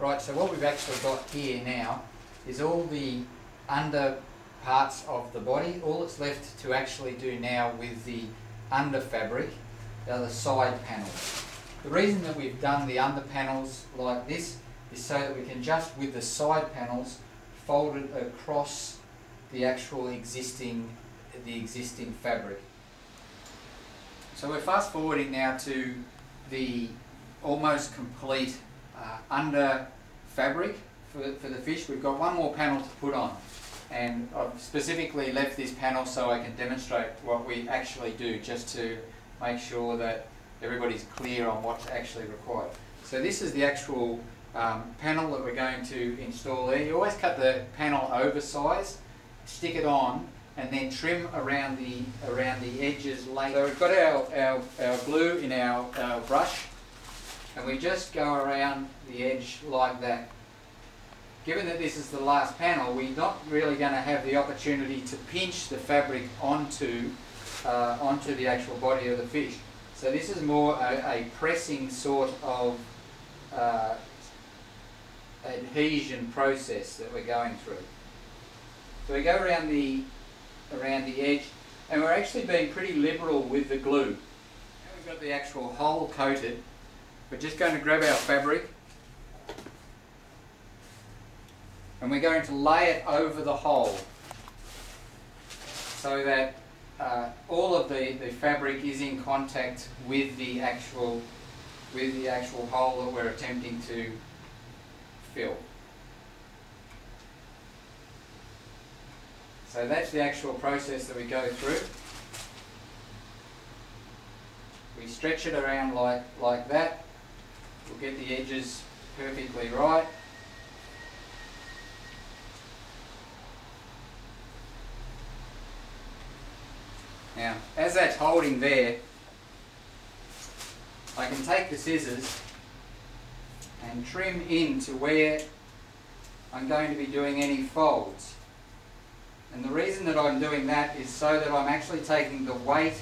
Right, so what we've actually got here now is all the under parts of the body. All that's left to actually do now with the under fabric are the side panels. The reason that we've done the under panels like this is so that we can just with the side panels fold it across the actual existing the existing fabric. So we're fast forwarding now to the almost complete uh, under fabric for, for the fish. We've got one more panel to put on and I've specifically left this panel so I can demonstrate what we actually do just to make sure that everybody's clear on what's actually required. So this is the actual um, panel that we're going to install there. You always cut the panel oversize, stick it on and then trim around the around the edges later. So we've got our, our, our glue in our, our brush and we just go around the edge like that. Given that this is the last panel, we're not really going to have the opportunity to pinch the fabric onto, uh, onto the actual body of the fish. So this is more a, a pressing sort of uh, adhesion process that we're going through. So we go around the, around the edge and we're actually being pretty liberal with the glue. Now we've got the actual hole coated we're just going to grab our fabric and we're going to lay it over the hole so that uh, all of the, the fabric is in contact with the actual with the actual hole that we're attempting to fill. So that's the actual process that we go through. We stretch it around like, like that We'll get the edges perfectly right. Now, as that's holding there, I can take the scissors and trim into where I'm going to be doing any folds. And the reason that I'm doing that is so that I'm actually taking the weight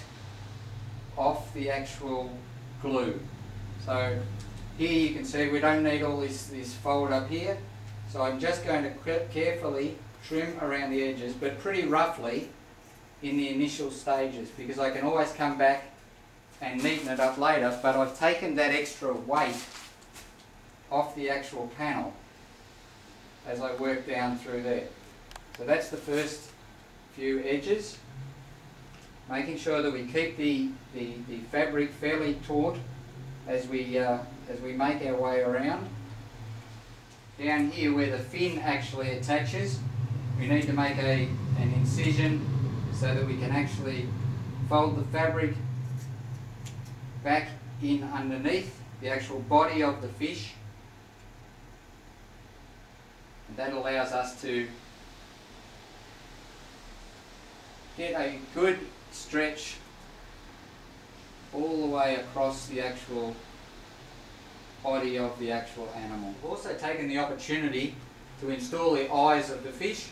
off the actual glue. So here you can see we don't need all this, this fold up here. So I'm just going to carefully trim around the edges, but pretty roughly in the initial stages because I can always come back and neaten it up later, but I've taken that extra weight off the actual panel as I work down through there. So that's the first few edges. Making sure that we keep the, the, the fabric fairly taut as we uh, as we make our way around. Down here where the fin actually attaches, we need to make a, an incision so that we can actually fold the fabric back in underneath the actual body of the fish. And that allows us to get a good stretch all the way across the actual body of the actual animal. We've also taken the opportunity to install the eyes of the fish.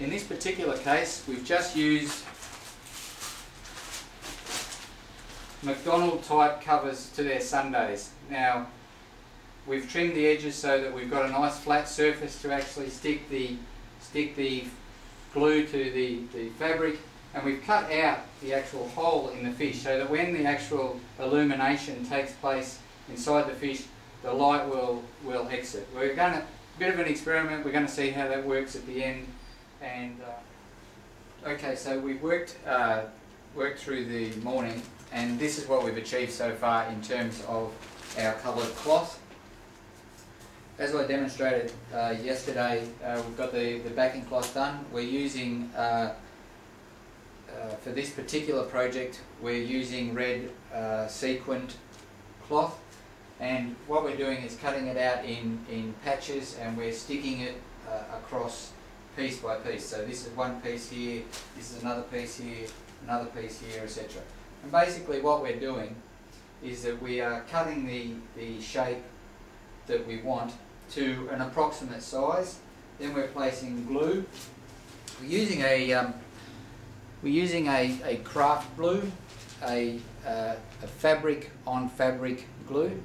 In this particular case, we've just used McDonald type covers to their sundaes. Now, we've trimmed the edges so that we've got a nice flat surface to actually stick the stick the glue to the, the fabric and we've cut out the actual hole in the fish so that when the actual illumination takes place inside the fish the light will, will exit. We're going to, a bit of an experiment, we're going to see how that works at the end. And uh, Okay, so we've worked, uh, worked through the morning and this is what we've achieved so far in terms of our coloured cloth. As I demonstrated uh, yesterday, uh, we've got the, the backing cloth done. We're using, uh, uh, for this particular project, we're using red sequined cloth and what we're doing is cutting it out in, in patches and we're sticking it uh, across piece by piece. So this is one piece here, this is another piece here, another piece here, etc. And basically what we're doing is that we are cutting the, the shape that we want to an approximate size. Then we're placing glue. We're using a um, we're using a, a craft glue, a, uh, a fabric on fabric glue.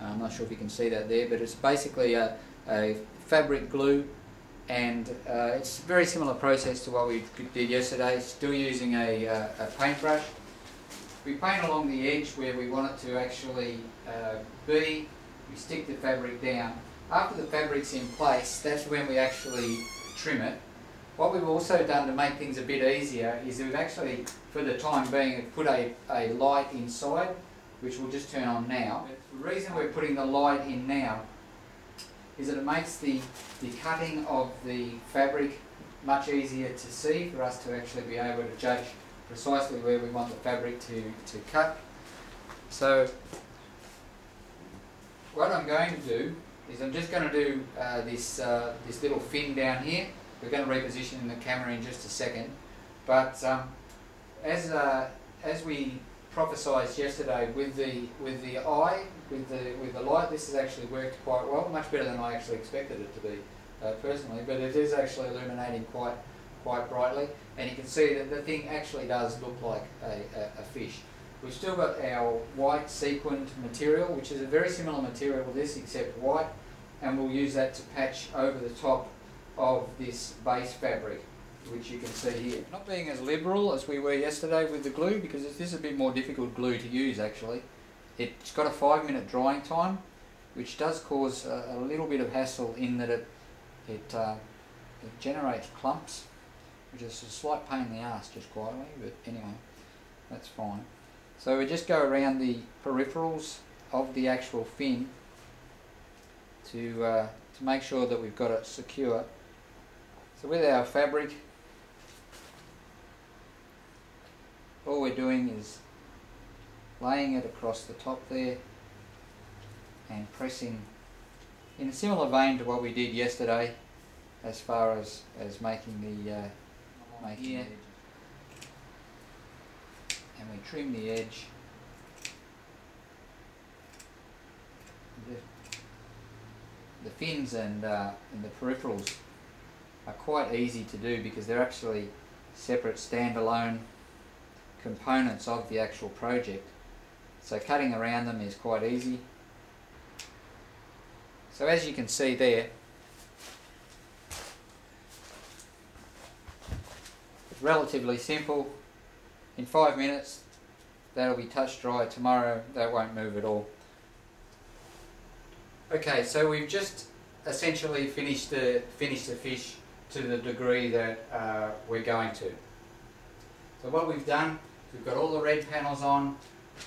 I'm not sure if you can see that there, but it's basically a, a fabric glue and uh, it's a very similar process to what we did yesterday, still using a, uh, a paintbrush. We paint along the edge where we want it to actually uh, be, we stick the fabric down. After the fabric's in place, that's when we actually trim it. What we've also done to make things a bit easier is we've actually, for the time being, put a, a light inside, which we'll just turn on now. The reason we're putting the light in now is that it makes the, the cutting of the fabric much easier to see for us to actually be able to judge precisely where we want the fabric to, to cut. So what I'm going to do is I'm just going to do uh, this, uh, this little fin down here. We're going to reposition the camera in just a second. But um, as, uh, as we prophesied yesterday with the, with the eye, with the, with the light, this has actually worked quite well, much better than I actually expected it to be uh, personally, but it is actually illuminating quite, quite brightly, and you can see that the thing actually does look like a, a, a fish. We've still got our white sequined material, which is a very similar material to this except white, and we'll use that to patch over the top of this base fabric which you can see here. Not being as liberal as we were yesterday with the glue because this is a bit more difficult glue to use actually. It's got a five minute drying time which does cause a, a little bit of hassle in that it, it, uh, it generates clumps which is a slight pain in the ass just quietly but anyway that's fine. So we just go around the peripherals of the actual fin to, uh, to make sure that we've got it secure. So with our fabric all we're doing is laying it across the top there and pressing in a similar vein to what we did yesterday as far as, as making the uh, making here and we trim the edge. The, the fins and, uh, and the peripherals are quite easy to do because they're actually separate standalone components of the actual project. So cutting around them is quite easy. So as you can see there, it's relatively simple. In five minutes, that'll be touch dry. Tomorrow, that won't move at all. Okay, so we've just essentially finished the finished the fish to the degree that uh, we're going to. So what we've done We've got all the red panels on,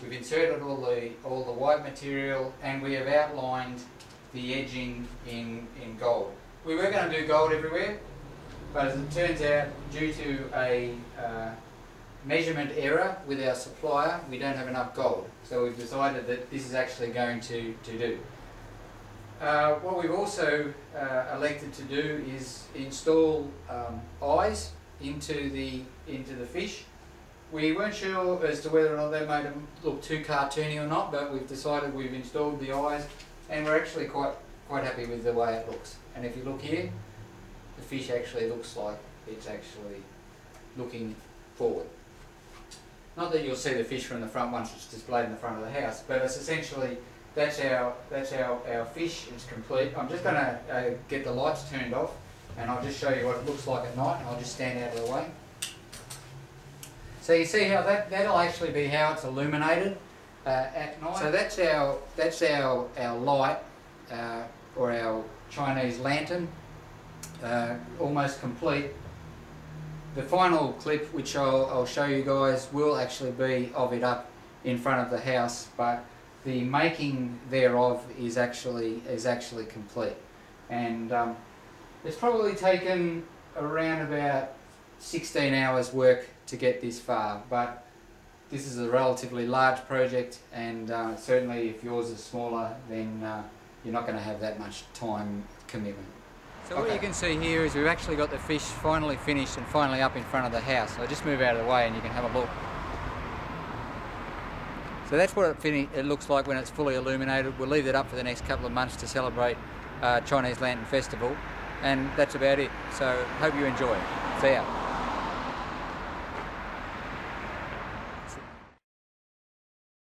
we've inserted all the, all the white material, and we have outlined the edging in, in gold. We were going to do gold everywhere, but as it turns out, due to a uh, measurement error with our supplier, we don't have enough gold. So we've decided that this is actually going to, to do. Uh, what we've also uh, elected to do is install um, eyes into the, into the fish we weren't sure as to whether or not they made them look too cartoony or not, but we've decided we've installed the eyes and we're actually quite quite happy with the way it looks. And if you look here, the fish actually looks like it's actually looking forward. Not that you'll see the fish from the front once it's displayed in the front of the house, but it's essentially that's our that's our, our fish. It's complete. I'm just going to uh, get the lights turned off, and I'll just show you what it looks like at night. I'll just stand out of the way. So you see how that, that'll actually be how it's illuminated uh, at night. So that's our, that's our, our light, uh, or our Chinese lantern, uh, almost complete. The final clip, which I'll, I'll show you guys, will actually be of it up in front of the house, but the making thereof is actually is actually complete. And um, it's probably taken around about 16 hours work to get this far, but this is a relatively large project and uh, certainly if yours is smaller then uh, you're not going to have that much time commitment. So okay. what you can see here is we've actually got the fish finally finished and finally up in front of the house. So just move out of the way and you can have a look. So that's what it, it looks like when it's fully illuminated. We'll leave it up for the next couple of months to celebrate uh, Chinese Lantern Festival and that's about it. So hope you enjoy. See ya.